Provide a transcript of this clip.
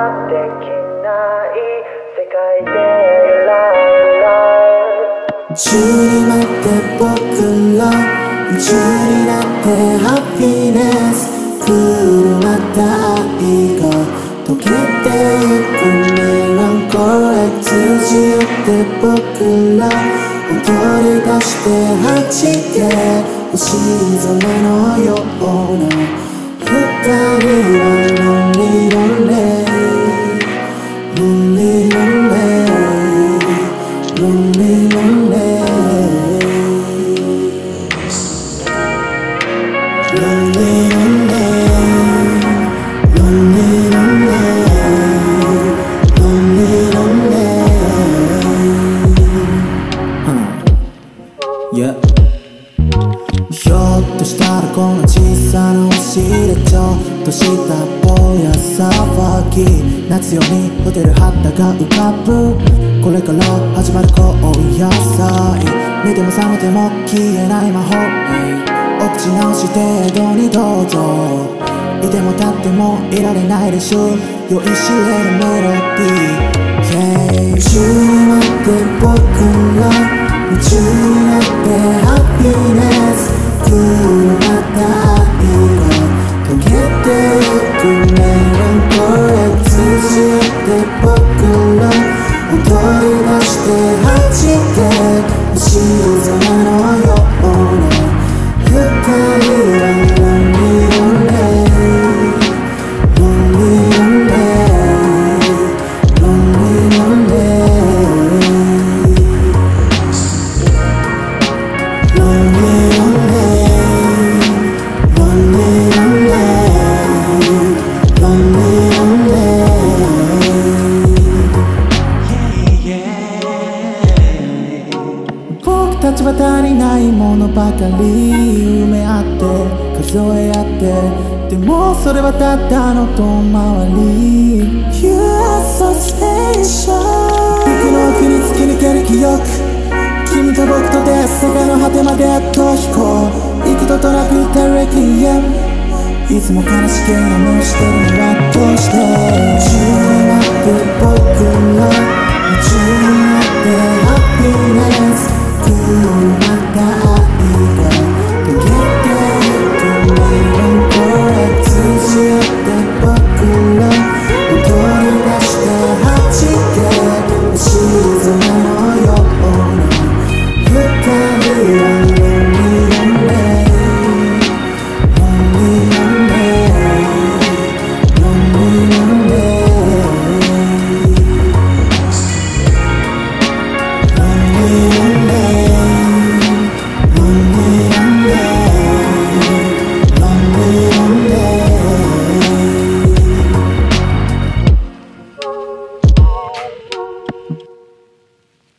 夢の世界で選んだ」「宇宙に舞って僕ら宙になってハッピーネス。狂った愛が溶けてゆくメランコへ通じ合って僕ら踊り出してはじけ。星空のような。二人は乗り乗れこの小さな星でちょっとしたぼや騒ぎ夏夜にホテルハッタが浮かぶこれから始まる高野菜寝ても覚めても消えない魔法。お口直し程度にどうぞいても立ってもいられないでしょ酔いしれるメロディー。Yeah 夢中になって僕ら夢中になってけ足りないものばかり埋め合って数え合ってでもそれはただの遠回り。You are so special 僕の奥に突き抜ける記憶。君と僕とで世界の果てまでと飛行幾度となく歌うレキエムいつも悲しげな目してるのはどうして？夢中になって僕ら。夢中になって